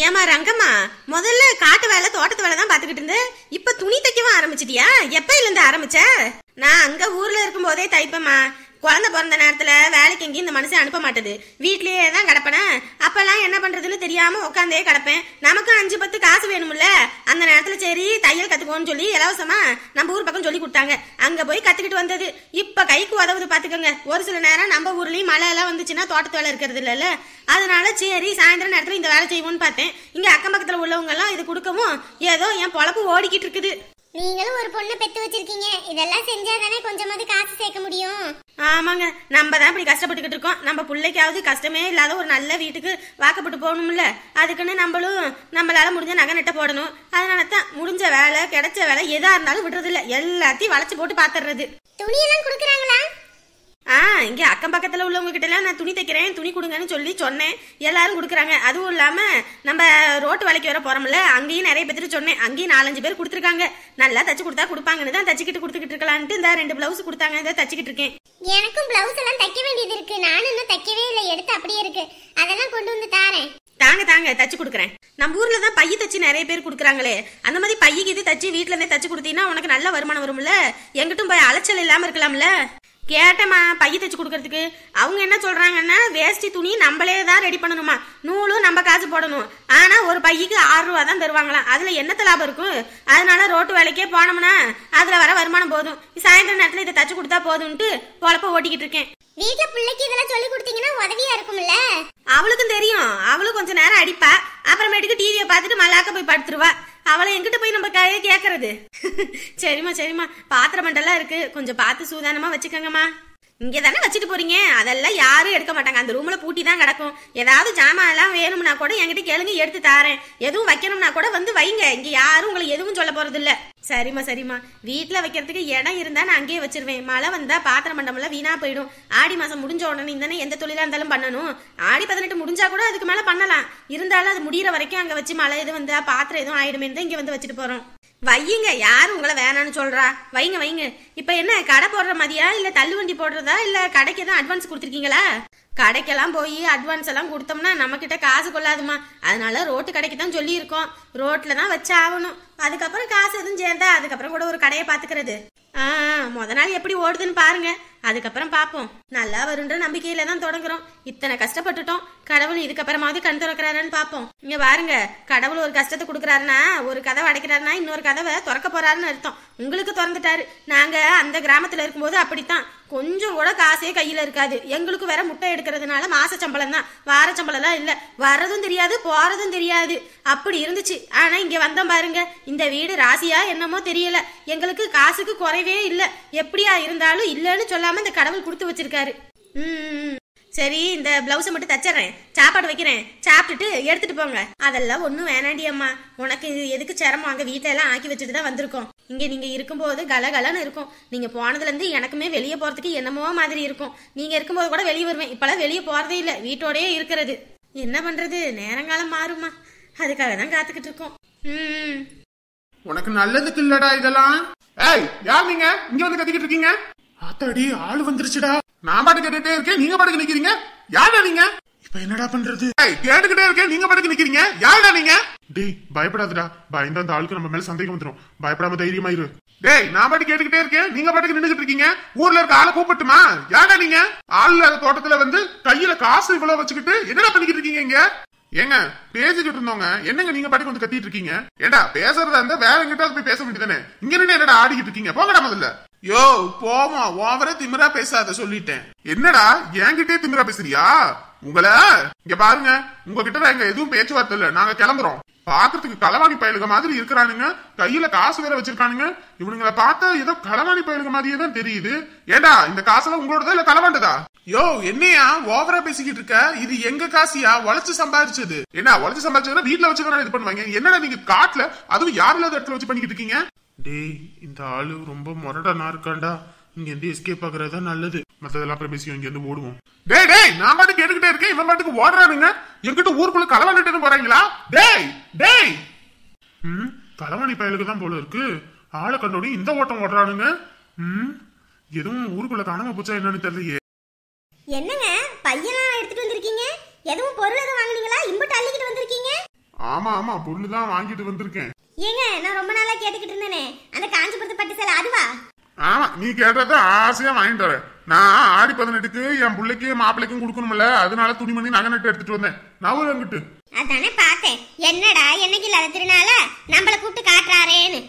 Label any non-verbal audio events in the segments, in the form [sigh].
ஏமா ரங்கம்மா முதல்ல காட்டு வேலை தோட்டத்து வேலை தான் பாத்துக்கிட்டு இருந்து இப்ப துணி தைக்கவும் ஆரம்பிச்சிட்டியா? எப்ப இருந்து ஆரம்பிச்ச? நான் அங்க ஊர்ல இருக்கும் போதே தைப்பேமா குழந்தை பிறந்த நேரத்துல வேலைக்கு எங்கேயும் இந்த மனுஷன் அனுப்ப மாட்டேது. வீட்லயே தான் கிடப்பேனே? அப்பெல்லாம் என்ன பண்றதுன்னு தெரியாம உட்காந்தே கிடப்பேன். நமக்கும் அஞ்சு பத்து காசு வேணும்ல. அந்த நேரத்துல சரி தையல் கத்துக்கோன்னு சொல்லி இலவசமா நம்ம ஊர் பக்கம் சொல்லி கொடுத்தாங்க. அங்க போய் கத்துக்கிட்டு வந்தது. இப்ப கைக்கு உதவுது பாத்துக்கோங்க. ஒரு சில நேரம் நம்ம ஊர்லயும் மழை எல்லாம் வந்துச்சுன்னா தோட்டத்து வேலை இருக்கிறது இல்லைல்ல. அதனால சரி சாயந்தரம் நேரத்துல இந்த வேலை செய்வோம்னு பார்த்தேன். இங்க அக்கம் பக்கத்துல உள்ளவங்க எல்லாம் இது கொடுக்கவும் ஏதோ என் பொழப்பு ஓடிக்கிட்டு இருக்குது. நீங்களும் ஒரு பொண்ணை பெத்து வச்சிருக்கீங்க. இதெல்லாம் செஞ்சா தானே கொஞ்சமாவது காசு சேர்க்க முடியும். ஆமாங்க. நம்ம தான் இப்படி கஷ்டப்பட்டுக்கிட்டு இருக்கோம். நம்ம பிள்ளைக்காவது கஷ்டமே இல்லாத ஒரு நல்ல வீட்டுக்கு வாக்கப்பட்டு போகணும்ல. அதுக்குன்னு நம்மளும் நம்மளால முடிஞ்ச நகை நட்ட போடணும். அதனால தான் முடிஞ்ச வேலை கிடைச்ச வேலை எதா இருந்தாலும் விடுறதில்ல. எல்லாத்தையும் வளைச்சு போட்டு பாத்துறது துணியெல்லாம் கொடுக்குறாங்களா? ஆ இங்க அக்கம் பக்கத்துல உள்ளவங்க கிட்ட எல்லாம் நான் துணி தைக்கிறேன் துணி கொடுங்கன்னு சொல்லி சொன்னேன். எல்லாரும் கொடுக்குறாங்க. அதுவும் இல்லாம நம்ம ரோட்டு வேலைக்கு வர போறோம்ல அங்கேயும் நிறைய பேர்த்து சொன்னேன். அங்கேயும் நாலஞ்சு பேர் கொடுத்துருக்காங்க. நல்லா தச்சு கொடுத்தா கொடுப்பாங்கன்னு தான் தச்சுக்கிட்டு கொடுத்துக்கிட்டு இருக்கலான்ட்டு இந்த ரெண்டு பிளவுஸ் கொடுத்தாங்க. இதை தச்சுக்கிட்டு இருக்கேன். எனக்கும் பிளவுஸ் எல்லாம் தைக்க வேண்டியது இருக்கு. நானும் இன்னும் தைக்கவே இல்லை. எடுத்து அப்படியே இருக்கு. அதெல்லாம் கொண்டு வந்து தாரேன். தாங்க தாங்க தச்சு கொடுக்குறேன். நம்ம ஊர்ல தான் பைய தச்சு நிறைய பேர் கொடுக்குறாங்களே. அந்த மாதிரி பையக்கு இது தச்சு வீட்ல இருந்தே தச்சு கொடுத்தீங்கன்னா உனக்கு நல்ல வருமானம் வரும்ல? எங்கிட்டும் போய் அலைச்சல் இல்லாம இருக்கலாம்ல? கேட்டேம்மா பைய தச்சு கொடுக்கறதுக்கு. அவங்க என்ன சொல்றாங்கன்னா வேஷ்டி துணி நம்மளே தான் ரெடி பண்ணணுமா? நூலும் நம்ம காசு போடணும். ஆனா ஒரு பையக்கு ஆறு ரூபா தான் தருவாங்களாம். அதுல என்னத்த லாபம் இருக்கும் அதனால ரோட்டு வேலைக்கே போனோம்னா அதுல வர வருமானம் போதும். சாயந்தரம் நேரத்துல இதை தச்சு கொடுத்தா போதும்ட்டு பொழப்ப ஓட்டிக்கிட்டு இருக்கேன். வீட்ல பிள்ளைக்கு இதெல்லாம் சொல்லி கொடுத்தீங்கன்னா உதவியா இருக்கும்ல? அவளுக்கும் தெரியும். அவளும் கொஞ்ச நேரம் அடிப்பா. அப்புறமேட்டுக்கு டிவியை பார்த்துட்டு மல்லாக்க போய் படுத்துருவா. அவளை எங்கிட்ட போய் நம்ம கையை கேட்கறது [laughs] சரிம்மா சரிம்மா. பாத்திரம் மண்டெல்லாம் இருக்கு. கொஞ்சம் பார்த்து சூதானமா வச்சுக்கோங்கம்மா. இங்க தானே வச்சுட்டு போறீங்க? அதெல்லாம் யாரும் எடுக்க மாட்டாங்க. அந்த ரூம்ல பூட்டி தான் கிடக்கும். ஏதாவது ஜாமான் எல்லாம் வேணும்னா கூட என்கிட்ட கேளுங்க எடுத்து தாரேன். எதுவும் வைக்கணும்னா கூட வந்து வைங்க. இங்க யாரும் உங்களுக்கு எதுவும் சொல்ல போறது இல்ல சரிம்மா சரிம்மா. வீட்டில் வைக்கிறதுக்கு இடம் இருந்தால் நான் அங்கேயே வச்சிருவேன். மழை வந்தால் பாத்திரம் மண்டமெல்லாம் வீணாக போயிடும். ஆடி மாதம் முடிஞ்ச உடனே தானே எந்த தொழிலாக இருந்தாலும் பண்ணணும். ஆடி பதினெட்டு முடிஞ்சா கூட அதுக்கு மேலே பண்ணலாம். இருந்தாலும் அது முடியிற வரைக்கும் அங்கே வச்சு மழை எதுவும் வந்தால் பாத்திரம் எதுவும் ஆயிடுமே தான் இங்கே வந்து வச்சுட்டு போகிறோம் வையுங்க. யார் உங்களை வேணாம்னு சொல்றா? வைங்க வைங்க. இப்ப என்ன கடை போடுற மாதிரியா? இல்ல தள்ளுவண்டி போடுறதா? இல்ல கடைக்கு தான் அட்வான்ஸ் கொடுத்துருக்கீங்களா? கடைக்கெல்லாம் போய் அட்வான்ஸ் எல்லாம் கொடுத்தோம்னா நம்ம கிட்ட காசு கொள்ளாதுமா அதனால ரோட்டு கடைக்கு தான் சொல்லி இருக்கோம் ரோட்ல தான் வச்சு ஆகணும். அதுக்கப்புறம் காசு எதுவும் சேர்ந்தா அதுக்கப்புறம் கூட ஒரு கடையை பாத்துக்கிறது ஆ. முத நாள் எப்படி ஓடுதுன்னு பாருங்க. அதுக்கப்புறம் பார்ப்போம் நல்லா வருன்ற நம்பிக்கையில தான் தொடங்குறோம். இத்தனை கஷ்டப்பட்டுட்டோம். கடவுள் இதுக்கப்புறமாவது கண் திறக்கிறாருன்னு பார்ப்போம் இங்க பாருங்க கடவுள் ஒரு கஷ்டத்தை கொடுக்குறாருன்னா ஒரு கதவை அடைக்கிறாருன்னா இன்னொரு கதவை திறக்க போறாருன்னு அர்த்தம். உங்களுக்கு திறந்துட்டாரு. நாங்க அந்த கிராமத்துல இருக்கும்போது அப்படித்தான். கொஞ்சம் கூட காசே கையில இருக்காது. எங்களுக்கு வேற முட்டை எடுக்கிறதுனால மாச சம்பளம் தான். வார சம்பளம் எல்லாம் இல்ல. வர்றதும் தெரியாது போறதும் தெரியாது. அப்படி இருந்துச்சு. ஆனா இங்க வந்தோம் பாருங்க. இந்த வீடு ராசியா என்னமோ தெரியல. எங்களுக்கு காசுக்கு குறைவே இல்ல. எப்படியா இருந்தாலும் இல்லைன்னு சொல்லாம இந்த கடவுள் கொடுத்து வச்சிருக்காரு. ம் சரி இந்த பிளவுஸை மட்டும் தச்சிடுறேன். சாப்பாடு வைக்கிறேன். சாப்பிட்டுட்டு எடுத்துட்டு போங்க. அதெல்லாம் ஒன்றும் வேணாண்டி அம்மா. உனக்கு எதுக்கு சிரமம்? அங்கே வீட்டில எல்லாம் ஆக்கி வச்சுட்டு தான் வந்திருக்கோம். இங்கே நீங்கள் இருக்கும்போது கலகலன்னு இருக்கும். நீங்கள் போனதுலேருந்து எனக்குமே வெளியே போகிறதுக்கு என்னமோ மாதிரி இருக்கும். நீங்கள் இருக்கும்போது கூட வெளியே வருவேன். இப்போலாம் வெளியே போகிறதே இல்லை. வீட்டோடயே இருக்கிறது. என்ன பண்ணுறது நேரங்காலம் மாறுமா அதுக்காக தான் காத்துக்கிட்டு இருக்கோம். ம் உனக்கு நல்லதுக்கு இல்லடா இதெல்லாம். ஏய் யார் நீங்க? இங்க வந்து கத்திக்கிட்டு இருக்கீங்க? ஆத்தாடி ஆள் வந்துருச்சுடா. நான் பாட்டு கேட்டுட்டே இருக்கேன் நீங்க பாட்டுக்கு நிக்கிறீங்க? யாரா நீங்க? இப்ப என்னடா பண்றது? ஏய் கேட்டுக்கிட்டே இருக்கேன் நீங்க பாட்டுக்கு நிக்கிறீங்க? யாரா நீங்க? டேய் பயப்படாதடா. பயந்தா அந்த ஆளுக்கு நம்ம மேல சந்தேகம் வந்துடும் பயப்படாம தைரியமா இரு. டேய் நான் பாட்டு கேட்டுக்கிட்டே இருக்கேன் நீங்க பாட்டுக்கு நின்னுகிட்டு இருக்கீங்க. ஊர்ல இருக்க ஆளை கூப்பிட்டுமா? யாரா நீங்க? ஆள் இல்லாத தோட்டத்துல வந்து கையில காசு இவ்வளவு வச்சுக்கிட்டு என்னடா பண்ணிக்கிட்டு இருக்கீங்க இங்க? ஏங்க பேசிக்கிட்டு இருந்தோங்க என்னங்க நீங்க பாட்டுக்கு வந்து கத்திட்டு இருக்கீங்க? ஏடா பேசுறதா இருந்தா வேற எங்கிட்ட போய் பேச வேண்டியதானே இங்க நின்னு என்னடா ஆடிக்கிட்டு இருக்கீங்க? போங்கடா முதல்ல. யோ போமா ஓவரா திமிரா பேசாத சொல்லிட்டேன். என்னடா என்கிட்டயே திமிரா பேசுறியா? உங்களை இங்க பாருங்க. உங்ககிட்ட நாங்க எதுவும் பேச்சுவார்த்தை இல்ல. நாங்க கிளம்புறோம். பாக்குறதுக்கு களவாணி பயலுக மாதிரி இருக்கிறானுங்க. கையில காசு வேற வச்சிருக்கானுங்க. இவனுங்களை பார்த்தா ஏதோ களவாணி பயலுக மாதிரியே தான் தெரியுது. ஏடா இந்த காசெல்லாம் உங்களோடதா இல்ல களவாண்டதா? யோ என்னையா ஓவரா பேசிக்கிட்டு இருக்க? இது எங்க காசியா? உழைச்சு சம்பாதிச்சது என்ன உழைச்சு சம்பாதிச்சதுன்னா வீட்டுல வச்சுதான் இது பண்ணுவாங்க? என்னடா நீங்க காட்டுல அதுவும் யார் இல்லாத இடத்துல வச்சு பண்ணிக்கிட்டு இருக்கீங்க? டேய் இந்த ஆளு ரொம்ப மொரடனா இருக்காண்டா இங்கேருந்து எஸ்கேப் ஆகுறது தான் நல்லது. மற்றதெல்லாம் அப்புறம் பேசி இங்கேருந்து ஓடுவோம். டேய் டேய் நான் பாட்டுக்கு எடுக்கிட்டே இருக்கேன். இவன் பாட்டுக்கு ஓடுறானுங்க எங்கிட்ட ஊருக்குள்ள களவாண்டுட்டு போறாங்களா? டேய் டேய். ம் களவாணி பயலுக்கு தான் போல இருக்கு. ஆளை கண்டோடனே இந்த ஓட்டம் ஓடுறானுங்க. ம் எதுவும் ஊருக்குள்ள காணாம போச்சா என்னன்னு தெரியலையே. என்னங்க? பையெல்லாம் எடுத்துட்டு வந்திருக்கீங்க? எதுவும் பொருள் எதுவும் வாங்குனீங்களா? இம்புட்டு அள்ளிக்கிட்டு வந்திருக்கீங்க? ஆமா ஆமா பொருள் தான் வாங்கிட்டு வந்திருக்கேன். ஏங்க நான் ரொம்ப நாளா கேட்டுக்கிட்டு இருந்தேனே. அந்த காஞ்சிபுரத்து பட்டு சேலை அதுவா? ஆமா நீ கேட்டத ஆசையா வாங்கிட்டு வரேன். நான் ஆடி பதினெட்டுக்கு என் பிள்ளைக்கு மாப்பிள்ளைக்கும் கொடுக்கணும்ல அதனால துணிமணி நகை நட்டு எடுத்துட்டு வந்தேன். நவரு அங்கிட்டு. அதானே பார்த்தேன். என்னடா என்னைக்கு இல்லாத திருநாள? நம்மள கூப்பிட்டு காட்டுறாரேன்னு.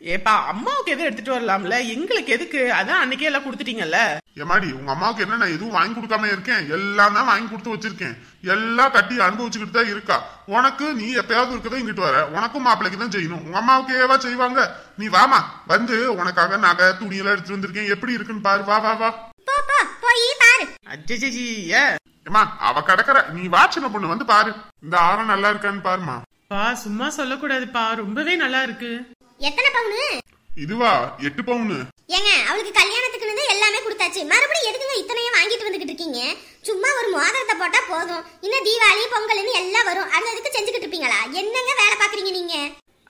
ஏப்பா அம்மாவுக்கு எதுவும் எடுத்துட்டு வரலாம்ல? எங்களுக்கு எதுக்கு? அதான் அன்னைக்கே எல்லாம் கொடுத்துட்டீங்கல்ல? ஏமாடி உங்க அம்மாவுக்கு என்ன நான் எதுவும் வாங்கி கொடுக்காம இருக்கேன். எல்லாம் தான் வாங்கி கொடுத்து வச்சிருக்கேன். எல்லாம் கட்டி அனுபவிச்சுக்கிட்டு தான் இருக்கா. உனக்கு நீ எப்பயாவது இருக்கதான் இங்கிட்டு வர. உனக்கும் மாப்பிள்ளைக்கு தான் செய்யணும். உங்க அம்மாவுக்கு ஏவா செய்வாங்க? நீ வாமா வந்து உனக்காக நகை துணியெல்லாம் எடுத்துட்டு வந்திருக்கேன். எப்படி இருக்குன்னு பாரு. வா வா வா. போ போ போய் பாரு. அஜி ஏ. ஏமா அவ கடக்கற. நீ வா சின்ன பொண்ணு வந்து பாரு. இந்த ஆரம் நல்லா இருக்கான்னு பாருமா பா சும்மா சொல்லக்கூடாதுப்பா. ரொம்பவே நல்லா இருக்கு. எத்தனை பவுனு? இதுவா எட்டு பவுனு. ஏங்க அவளுக்கு கல்யாணத்துக்குன்னு எல்லாமே கொடுத்தாச்சு. மறுபடியும் எதுக்குங்க இத்தனையும் வாங்கிட்டு வந்துகிட்டு இருக்கீங்க? சும்மா ஒரு மோதிரத்தை போட்டா போதும். இன்னும் தீபாவளி பொங்கல்னு எல்லாம் வரும். அது எதுக்கு செஞ்சுக்கிட்டு இருப்பீங்களா? என்னங்க வேலை பாக்குறீங்க நீங்க?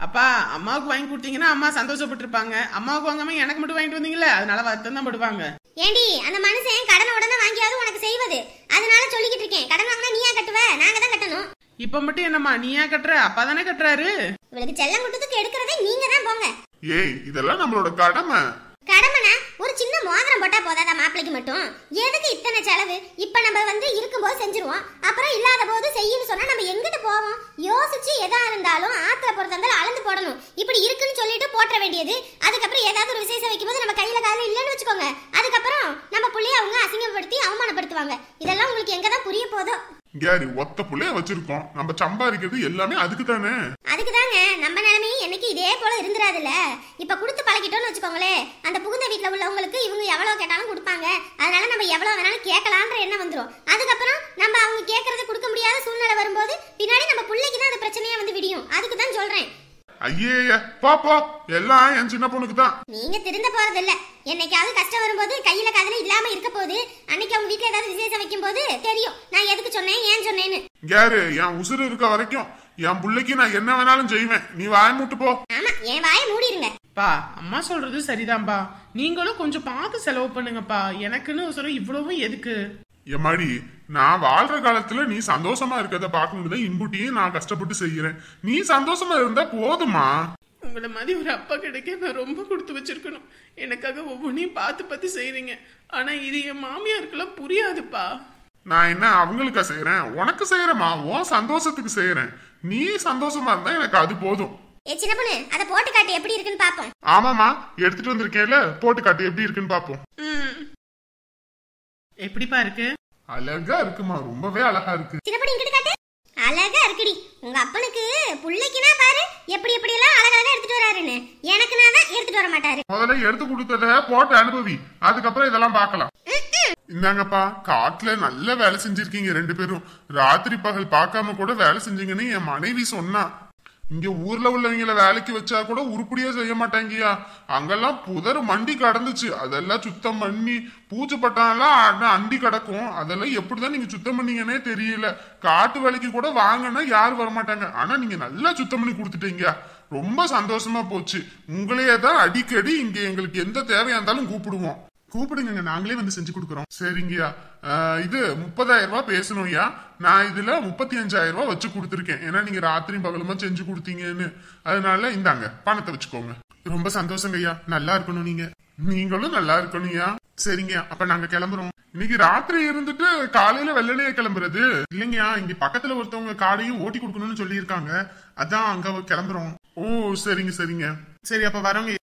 அப்பா அம்மாவுக்கு வாங்கி கொடுத்தீங்கன்னா அம்மா சந்தோஷப்பட்டிருப்பாங்க. அம்மாவுக்கு வாங்காம எனக்கு மட்டும் வாங்கிட்டு வந்தீங்களே அதனால வருத்தம் தான் படுவாங்க. ஏண்டி அந்த மனுஷன் கடன் உடனே வாங்கியாவது உனக்கு செய்வது. அதனால சொல்லிக்கிட்டு இருக்கேன். கடன் வாங்கினா நீயா கட்டுவ? நாங்க தான் கட்டணும். இப்ப மட்டும் என்னம்மா நீயா கட்டுற? அப்பா தானே கட்டுறாரு? இவளுக்கு செல்லம் கொடுத்துக்கு எடுக்கிறதே நீங்க தான் போங்க. ஏய் இதெல்லாம் நம்மளோட கடமை. கடமைனா ஒரு சின்ன மோதிரம் போட்டா போதாதா மாப்பிளைக்கு மட்டும்? எதுக்கு இத்தனை செலவு? இப்ப நம்ம வந்து இருக்கும்போது செஞ்சிருவோம். அப்புறம் இல்லாத போது செய்யுன்னு சொன்னா நம்ம எங்கிட்டு போவோம்? யோசிச்சு எதா இருந்தாலும் ஆத்துல பொறுத்த இருந்தாலும் அளந்து போடணும். இப்படி இருக்குன்னு சொல்லிட்டு போட்ட வேண்டியது. அதுக்கப்புறம் ஏதாவது ஒரு விசேஷம் வைக்கும்போது நம்ம கையில காலில் இல்லைன்னு வச்சுக்கோங்க. அதுக்கப்புறம் நம்ம புள்ளைய அவங்க அசிங்கப்படுத்தி அவமானப்படுத்துவாங்க. இதெல்லாம் உங்களுக்கு எங்க தான் புரிய போதோ கேரி ஒத்த புள்ளைய வச்சிருக்கோம். நம்ம சம்பாதிக்கிறது எல்லாமே அதுக்கு தானே அதுக்கு தாங்க நம்ம நிலைமையும் என்னைக்கு இதே போல இருந்துராதுல்ல. இப்ப கொடுத்து பழகிட்டோம்னு வச்சுக்கோங்களேன் அந்த புகுந்த வீட்டுல உள்ளவங்களுக்கு இவங்க எவ்வளவு கேட்டாலும் கொடுப்பாங்க. அதனால நம்ம எவ்வளவு வேணாலும் கேட்கலான்ற எண்ணம் வந்துரும். அதுக்கப்புறம் நம்ம அவங்க கேட்கறத கொடுக்க முடியாத சூழ்நிலை வரும்போது பின்னாடி நம்ம பிள்ளைக்கு தான் அது பிரச்சனையா வந்து விடியும் அதுக்கு தான் சொல்றேன் ஐயே போ போ எல்லாம் என் சின்ன பொண்ணுக்கு தான் நீங்க திருந்த போறது இல்ல என்னைக்காவது கஷ்டம் வரும்போது கையில காதுல இல்லாம இருக்க போது அன்னைக்கு அவங்க வீட்ல ஏதாவது விசேஷம் வைக்கும் போது தெரியும். நான் எதுக்கு சொன்னேன் ஏன் சொன்னேன்னு. யாரு? என் உசுறு இருக்க வரைக்கும் என் புள்ளைக்கு நான் என்ன வேணாலும் செய்வேன். நீ வாய மூட்டு போ. ஆமா என் வாயை மூடிருங்க. பா அம்மா சொல்றது சரிதான்பா. நீங்களும் கொஞ்சம் பார்த்து செலவு பண்ணுங்கப்பா. எனக்குன்னு சொல்ல இவ்வளவும் எதுக்கு? எம்மாடி நான் வாழ்ற காலத்துல நீ சந்தோஷமா இருக்கிறத பார்க்கணும்னு தான் இன்புட்டியும் நான் கஷ்டப்பட்டு செய்யறேன். நீ சந்தோஷமா இருந்தா போதுமா உங்களை மாதிரி ஒரு அப்பா கிடைக்க நான் ரொம்ப கொடுத்து வச்சிருக்கணும். எனக்காக ஒவ்வொன்றையும் பார்த்து பார்த்து செய்றீங்க. ஆனா இது என் மாமியாருக்கெல்லாம் புரியாதுப்பா. நான் என்ன அவங்களுக்கா செய்யறேன் உனக்கு செய்யறேமா உன் சந்தோஷத்துக்கு செய்யறேன் நீ சந்தோஷமா இருந்தா எனக்கு அது போதும். ஏ சின்ன பொண்ணு அதை போட்டு காட்டு எப்படி இருக்குன்னு பாப்போம் ஆமாமா எடுத்துட்டு வந்திருக்கேன்ல. போட்டு காட்டு எப்படி இருக்குன்னு பாப்போம் ம். எப்படிப்பா இருக்கு? அழகா இருக்குமா? ரொம்பவே அழகா இருக்கு. சின்னப்படி இங்கிட்டு காட்டு. அழகா இருக்குடி. உங்க அப்பனுக்கு புள்ளைக்குனா பாரு எப்படி எப்படி எல்லாம் அழகழகா எடுத்துட்டு வராருன்னு. எனக்குனா தான் எடுத்துட்டு வர மாட்டாரு. முதல்ல எடுத்து கொடுத்தத போட்டு அனுபவி. அதுக்கப்புறம் இதெல்லாம் பார்க்கலாம். இந்தாங்கப்பா காட்டுல நல்ல வேலை செஞ்சிருக்கீங்க ரெண்டு பேரும். ராத்திரி பகல் பார்க்காம கூட வேலை செஞ்சீங்கன்னு என் மனைவி சொன்னா. இங்க ஊர்ல உள்ளவங்கள வேலைக்கு வச்சா கூட உருப்படியா செய்ய மாட்டாங்கயா? அங்கெல்லாம் புதர் மண்டி கடந்துச்சு. அதெல்லாம் சுத்தம் பண்ணி பூச்சி பட்டாலாம் அண்டி கிடக்கும். அதெல்லாம் எப்படிதான் நீங்க சுத்தம் பண்ணீங்கன்னே தெரியல. காட்டு வேலைக்கு கூட வாங்கன்னா யாரும் வரமாட்டாங்க? ஆனா நீங்க நல்லா சுத்தம் பண்ணி கொடுத்துட்டீங்க. ரொம்ப சந்தோஷமா போச்சு. உங்களையே தான் அடிக்கடி இங்க எங்களுக்கு எந்த தேவையா இருந்தாலும் கூப்பிடுவோம். கூப்பிடுங்க நாங்களே வந்து செஞ்சு கொடுக்குறோம். சரிங்கய்யா. இது முப்பதாயிரம் ரூபாய் பேசணும்யா நான் இதுல முப்பத்தி அஞ்சாயிரம் ரூபாய் வச்சு கொடுத்துருக்கேன். ஏன்னா நீங்க ராத்திரியும் பகலுமா செஞ்சு கொடுத்தீங்கன்னு. அதனால இந்தாங்க பணத்தை வச்சுக்கோங்க. ரொம்ப சந்தோஷங்க ஐயா நல்லா இருக்கணும் நீங்க. நீங்களும் நல்லா இருக்கணும்யா சரிங்க அப்ப நாங்க கிளம்புறோம். இன்னைக்கு ராத்திரி இருந்துட்டு காலையில வெள்ளனையே கிளம்புறது? இல்லைங்கய்யா. இங்க பக்கத்துல ஒருத்தவங்க காடையும் ஓட்டி கொடுக்கணும்னு சொல்லியிருக்காங்க. அதான் அங்க கிளம்புறோம். ஓ சரிங்க சரிங்க. சரி அப்ப வரவங்க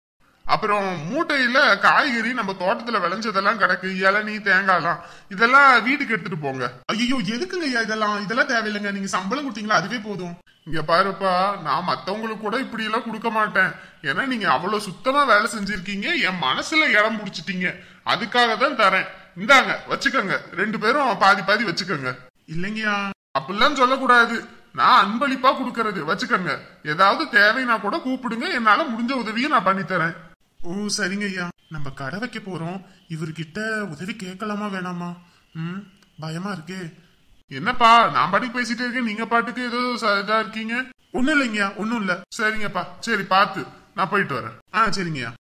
அப்புறம் மூட்டையில காய்கறி நம்ம தோட்டத்துல விளைஞ்சதெல்லாம் கிடக்கு இளநீ தேங்காய்லாம். இதெல்லாம் வீட்டுக்கு எடுத்துட்டு போங்க. ஐயோ எதுக்குங்க ஐயா இதெல்லாம்? இதெல்லாம் தேவையில்லைங்க. நீங்க சம்பளம் கொடுத்தீங்களா? அதுவே போதும். இங்க பாருப்பா நான் மத்தவங்களுக்கு கூட இப்படி எல்லாம் கொடுக்க மாட்டேன். ஏன்னா நீங்க அவ்வளவு சுத்தமா வேலை செஞ்சிருக்கீங்க. என் மனசுல இடம் பிடிச்சிட்டீங்க. அதுக்காக தான் தரேன். இந்தாங்க வச்சுக்கோங்க. ரெண்டு பேரும் பாதி பாதி வச்சுக்கோங்க. இல்லைங்கயா அப்படிலாம் சொல்லக்கூடாது. நான் அன்பளிப்பா கொடுக்கறது. வச்சுக்கோங்க. ஏதாவது தேவைன்னா கூட கூப்பிடுங்க. என்னால முடிஞ்ச உதவியை நான் பண்ணி தரேன் ஓ சரிங்க ஐயா. நம்ம கடை வைக்க போறோம். இவர்கிட்ட உதவி கேட்கலாமா வேணாமா? ம் பயமா இருக்கே. என்னப்பா நான் பாட்டுக்கு பேசிட்டே இருக்கேன். நீங்க பாட்டுக்கு ஏதோ இதா இருக்கீங்க? ஒன்னும் இல்லைங்கய்யா ஒன்னும் இல்ல. சரிங்கப்பா. சரி பார்த்து நான் போயிட்டு வரேன். ஆ சரிங்கய்யா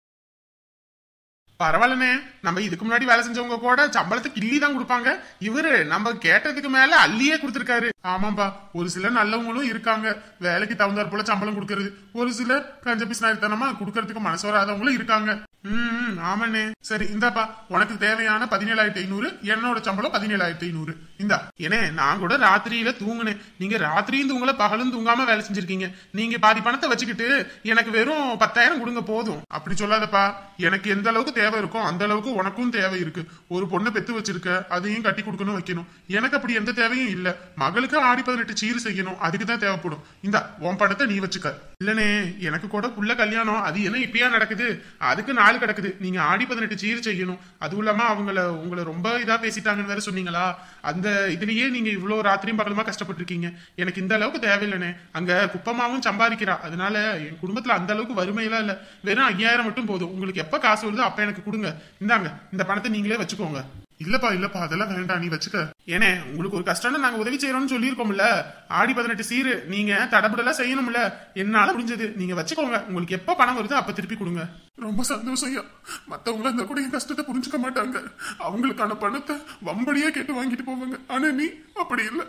பரவாயில்லண்ணே. நம்ம இதுக்கு முன்னாடி வேலை செஞ்சவங்க கூட சம்பளத்துக்கு கிள்ளி தான் கொடுப்பாங்க. இவரு நம்ம கேட்டதுக்கு மேல அள்ளியே கொடுத்துருக்காரு. ஆமாப்பா ஒரு சிலர் நல்லவங்களும் இருக்காங்க. வேலைக்கு தகுந்தாற் போல சம்பளம் கொடுக்கறது. ஒரு சிலர் கஞ்ச பிசினாரித்தனமா கொடுக்கறதுக்கு மனசு வராதவங்களும் இருக்காங்க. ம் ஆமாண்ணே. சரி இந்தாப்பா உனக்கு தேவையான பதினேழாயிரத்தி ஐநூறு என்னோட சம்பளம் பதினேழாயிரத்தி ஐநூறு. இந்தா ஏனே நான் கூட ராத்திரியில தூங்குனேன். நீங்க ராத்திரியும் தூங்கல பகலும் தூங்காம வேலை செஞ்சிருக்கீங்க. நீங்க பாதி பணத்தை வச்சுக்கிட்டு எனக்கு வெறும் பத்தாயிரம் கொடுங்க போதும். அப்படி சொல்லாதப்பா. எனக்கு எந்த அளவுக்கு தேவை இருக்கோ அந்த அளவுக்கு உனக்கும் தேவை இருக்கு. ஒரு பொண்ணை பெத்து வச்சிருக்க அதையும் கட்டி கொடுக்கணும் வைக்கணும். எனக்கு அப்படி எந்த தேவையும் இல்ல. மகளுக்கு ஆடி பதினெட்டு சீர் செய்யணும். அதுக்கு தான் தேவைப்படும். இந்த உன் பணத்தை நீ வச்சுக்க. இல்லனே எனக்கு கூட புள்ள கல்யாணம். அது என்ன இப்பயா நடக்குது? அதுக்கு நாள் கிடக்குது. நீங்க ஆடி பதினெட்டு சீர் செய்யணும். அதுவும் இல்லாம அவங்கள உங்களை ரொம்ப இதா பேசிட்டாங்கன்னு வேற சொன்னீங்களா? அந்த இதுலயே நீங்க இவ்வளவு ராத்திரியும் பகலுமா கஷ்டப்பட்டிருக்கீங்க. எனக்கு இந்த அளவுக்கு தேவையில்லைனே. அங்க குப்பமாவும் சம்பாதிக்கிறா. அதனால என் குடும்பத்துல அந்த அளவுக்கு வறுமையெல்லாம் இல்ல. வெறும் ஐயாயிரம் மட்டும் போதும். உங்களுக்கு எப்ப காசு வருதோ அப்ப எனக்கு கொடுங்க. இந்தாங்க இந்த பணத்தை நீங்களே வச்சுக்கோங்க. இல்லப்பா இல்லப்பா அதெல்லாம் வேண்டாம் நீ வச்சுக்க. ஏனே உங்களுக்கு ஒரு கஷ்டம்னு நாங்க உதவி செய்யறோம்னு சொல்லியிருக்கோம்ல. ஆடி பதினெட்டு சீரு நீங்க தடபுடலாம் செய்யணும்ல. என்னால முடிஞ்சது. நீங்க வச்சுக்கோங்க. உங்களுக்கு எப்ப பணம் வருதோ அப்ப திருப்பி கொடுங்க. ரொம்ப சந்தோஷம் ஐயா. மத்தவங்க அந்த கூட என் கஷ்டத்தை புரிஞ்சுக்க மாட்டாங்க. அவங்களுக்கான பணத்தை வம்படியா கேட்டு வாங்கிட்டு போவாங்க. ஆனா நீ அப்படி இல்ல.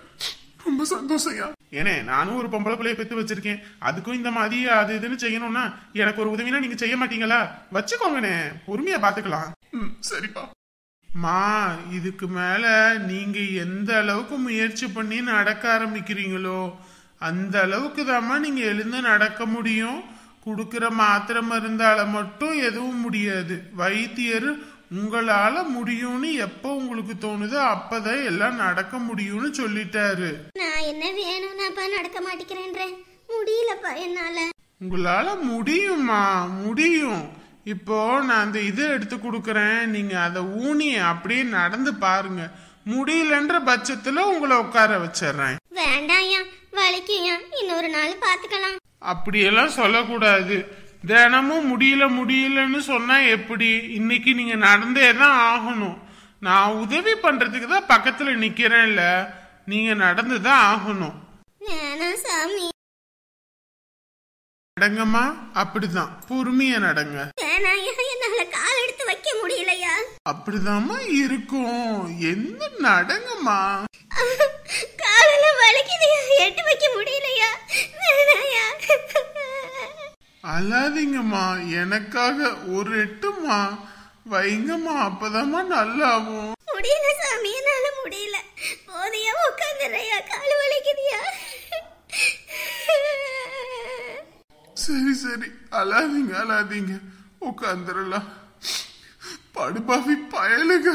ரொம்ப சந்தோஷம் ஐயா. ஏனே நானும் ஒரு பொம்பளை பிள்ளைய பெத்து வச்சிருக்கேன். அதுக்கும் இந்த மாதிரி அது இதுன்னு செய்யணும்னா எனக்கு ஒரு உதவினா நீங்க செய்ய மாட்டீங்களா? வச்சுக்கோங்கண்ணே பொறுமையா பாத்துக்கலாம். ம் சரிப்பா. மா இதுக்கு மேல நீங்க எந்த அளவுக்கு முயற்சி பண்ணி நடக்க ஆரம்பிக்கிறீங்களோ அந்த அளவுக்கு தாம்மா நீங்க எழுந்து நடக்க முடியும். கொடுக்கிற மாத்திரை மருந்தால மட்டும் எதுவும் முடியாது. வைத்தியர் உங்களால முடியும்னு எப்போ உங்களுக்கு தோணுதோ அப்பதான் எல்லாம் நடக்க முடியும்னு சொல்லிட்டாரு. நான் என்ன வேணும்னாப்பா நடக்க மாட்டேங்கிறேன்றேன். முடியலப்பா என்னால. உங்களால முடியுமா முடியும். இப்போ நான் அந்த இது எடுத்து கொடுக்கறேன். நீங்க அதை ஊனி அப்படியே நடந்து பாருங்க. முடியலன்ற பட்சத்துல உங்களை உட்கார வச்சிடுறேன். வேண்டாம்யா வலிக்கும்யா. இன்னொரு நாள் பாத்துக்கலாம் அப்படியெல்லாம் சொல்லக்கூடாது. தினமும் முடியல முடியலன்னு சொன்னா எப்படி? இன்னைக்கு நீங்க நடந்தே தான் ஆகணும். நான் உதவி பண்றதுக்கு தான் பக்கத்துல நிக்கிறேன்ல. நீங்க நடந்து தான் ஆகணும். சாமி. நடங்கம்மா அப்படிதான். பொறுமையா நடங்க. என்னால கால் எடுத்து வைக்க முடியலையா? அப்படிதாம்மா இருக்கும். என்ன நடங்கம்மா? காலெல்லாம் வலிக்குதுயா? எட்டு வைக்க முடியலையா? அழாதீங்கம்மா. எனக்காக ஒரு எட்டுமா வைங்கம்மா அப்பதாம்மா நல்லாவும். முடியல சாமி என்னால முடியல. போதையா உட்காந்துறையா கால் வலிக்குதியா? சரி சரி. அழாதீங்க அழாதீங்க. உட்காந்துடலாம் படுபாவி பயலுங்க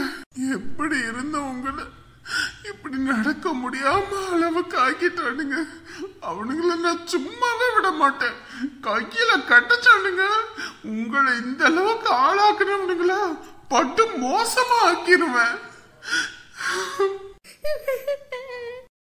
எப்படி இருந்த உங்களை? இப்படி நடக்க முடியாம அளவுக்கு ஆக்கிட்டானுங்க அவனுங்கள நான் சும்மாவே விட மாட்டேன். கையில கட்டச்சானுங்க. உங்களை இந்த அளவுக்கு ஆளாக்குனவனுங்களா? பட்டு மோசமா ஆக்கிருவேன்.